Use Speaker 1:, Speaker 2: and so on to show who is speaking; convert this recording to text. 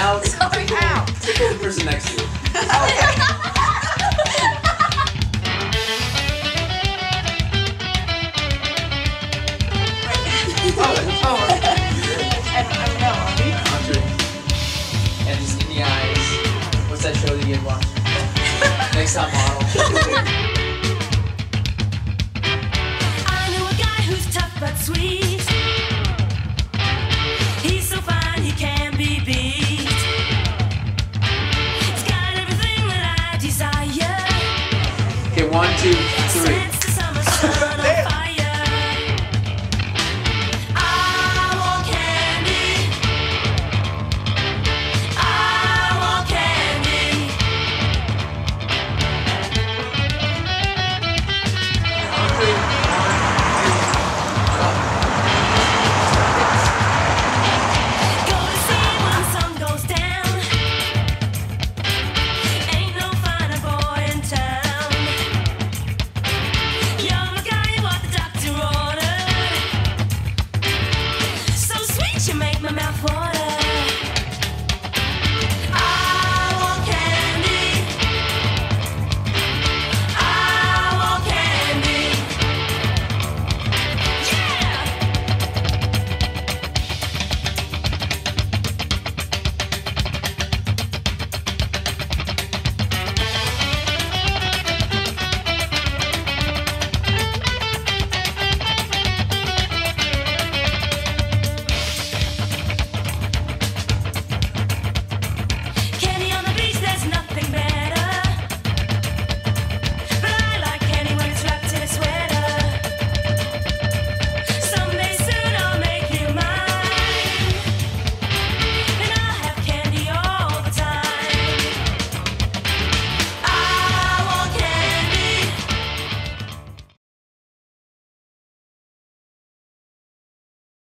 Speaker 1: Now,
Speaker 2: Sorry.
Speaker 3: Ow.
Speaker 1: tickle the person next to you.
Speaker 3: Oh, I don't, I don't know. Are.
Speaker 1: And just in the eyes. What's that show that you had watched? Next top model.
Speaker 4: I know a guy who's tough but sweet.
Speaker 1: One, two, three.